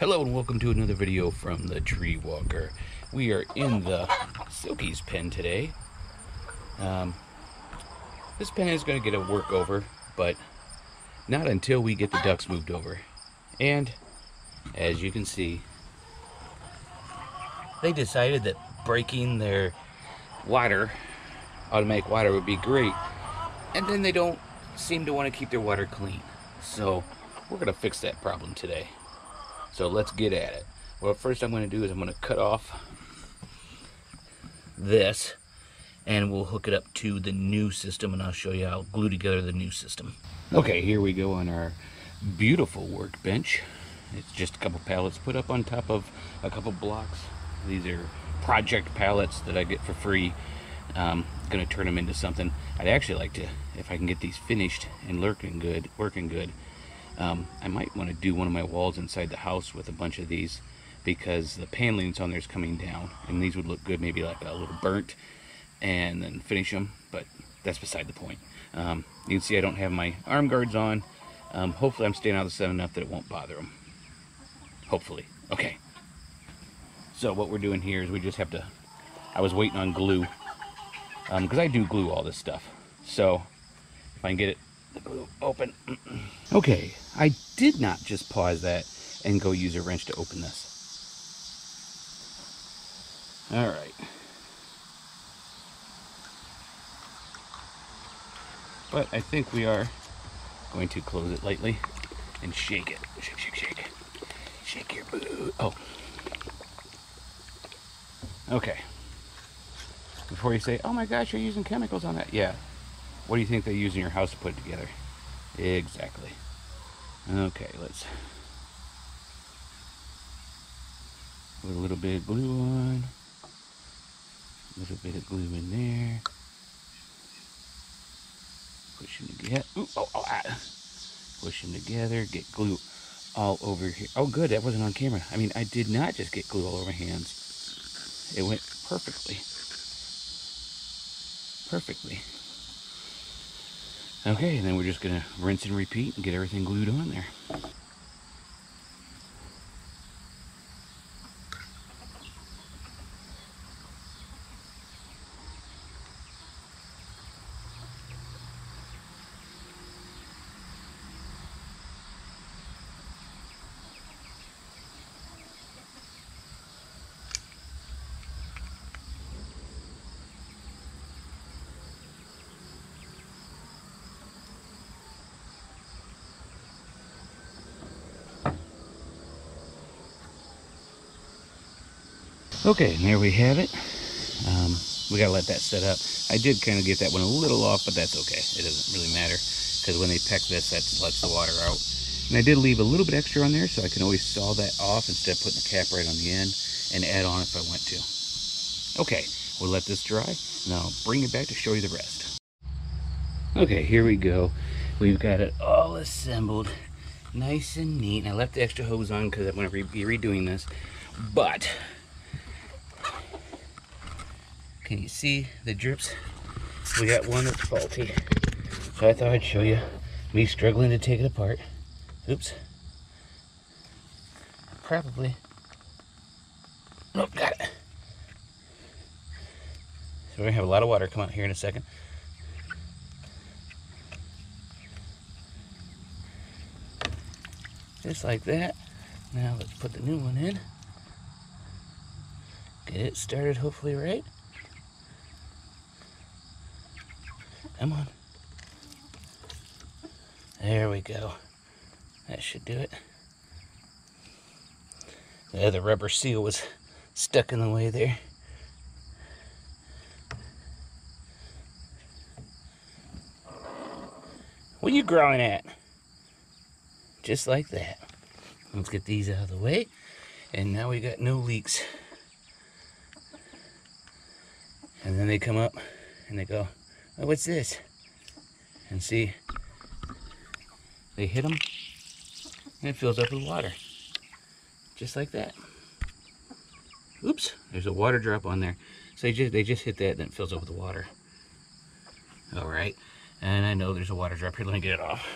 Hello and welcome to another video from the Tree Walker. We are in the Silky's pen today. Um, this pen is going to get a workover, but not until we get the ducks moved over. And as you can see, they decided that breaking their water, automatic water, would be great. And then they don't seem to want to keep their water clean. So we're going to fix that problem today. So let's get at it. Well, first I'm going to do is I'm going to cut off this and we'll hook it up to the new system and I'll show you how I'll glue together the new system. Okay, here we go on our beautiful workbench. It's just a couple pallets put up on top of a couple blocks. These are project pallets that I get for free. Um, gonna turn them into something. I'd actually like to, if I can get these finished and working good, working good, um, I might want to do one of my walls inside the house with a bunch of these because the paneling's on there is coming down and these would look good maybe like a little burnt and then finish them but that's beside the point. Um, you can see I don't have my arm guards on. Um, hopefully I'm staying out of the sun enough that it won't bother them hopefully. Okay. So what we're doing here is we just have to I was waiting on glue because um, I do glue all this stuff. So if I can get it open. Okay I did not just pause that and go use a wrench to open this. All right. But I think we are going to close it lightly and shake it. Shake shake shake. Shake your boot. Oh. Okay. Before you say oh my gosh you're using chemicals on that. Yeah what do you think they use in your house to put it together? Exactly. Okay let's put a little bit of glue on. A little bit of glue in there. Pushing together oh, oh, ah. push them together get glue all over here. Oh good that wasn't on camera. I mean I did not just get glue all over my hands. It went perfectly. Perfectly okay and then we're just gonna rinse and repeat and get everything glued on there Okay, and there we have it. Um, we gotta let that set up. I did kind of get that one a little off, but that's okay. It doesn't really matter because when they peck this, that lets the water out. And I did leave a little bit extra on there, so I can always saw that off instead of putting the cap right on the end and add on if I want to. Okay, we'll let this dry, and I'll bring it back to show you the rest. Okay, here we go. We've got it all assembled, nice and neat. And I left the extra hose on because I'm to be redoing this, but can you see the drips? We got one that's faulty. So I thought I'd show you me struggling to take it apart. Oops. Probably. Nope, got it. So we're gonna have a lot of water come out here in a second. Just like that. Now let's put the new one in. Get it started hopefully right. Come on. There we go. That should do it. The other rubber seal was stuck in the way there. What are you growing at? Just like that. Let's get these out of the way. And now we got no leaks. And then they come up and they go, oh, what's this? And see, they hit them and it fills up with water. Just like that. Oops, there's a water drop on there. So they just, they just hit that and it fills up with water. All right, and I know there's a water drop here. Let me get it off.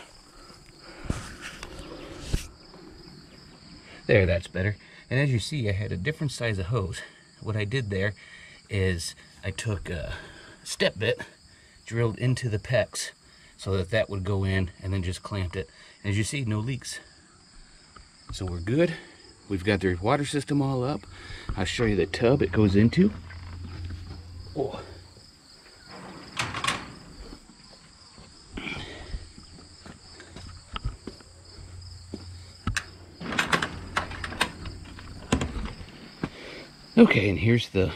There, that's better. And as you see, I had a different size of hose. What I did there is I took a step bit, drilled into the PEX so that that would go in and then just clamped it. And as you see, no leaks. So we're good. We've got the water system all up. I'll show you the tub it goes into. Oh. Okay, and here's the,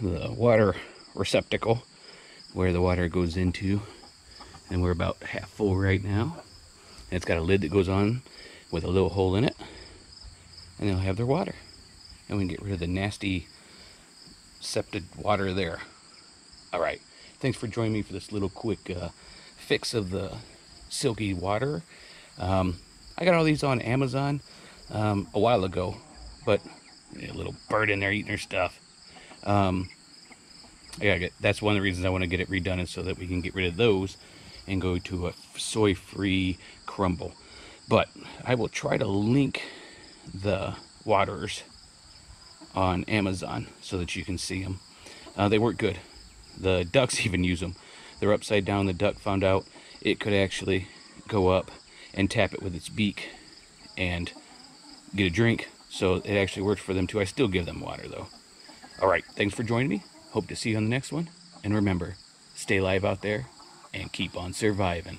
the water receptacle where the water goes into. And we're about half full right now. And it's got a lid that goes on with a little hole in it. And they'll have their water. And we can get rid of the nasty septic water there. All right. Thanks for joining me for this little quick uh, fix of the silky water. Um, I got all these on Amazon um, a while ago, but a little bird in there eating her stuff. Um, yeah, get, that's one of the reasons I want to get it redone is so that we can get rid of those and go to a soy-free crumble. But I will try to link the waters on Amazon so that you can see them. Uh, they work good. The ducks even use them. They're upside down. The duck found out it could actually go up and tap it with its beak and get a drink so it actually works for them too. I still give them water though. All right, thanks for joining me. Hope to see you on the next one. And remember, stay live out there and keep on surviving.